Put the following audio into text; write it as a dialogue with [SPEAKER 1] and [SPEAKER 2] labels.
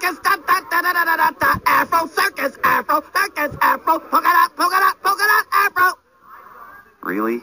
[SPEAKER 1] circus, da da da da da da da, Afro circus, Afro circus, Afro, polka dot, polka dot, polka dot, Afro.
[SPEAKER 2] Really?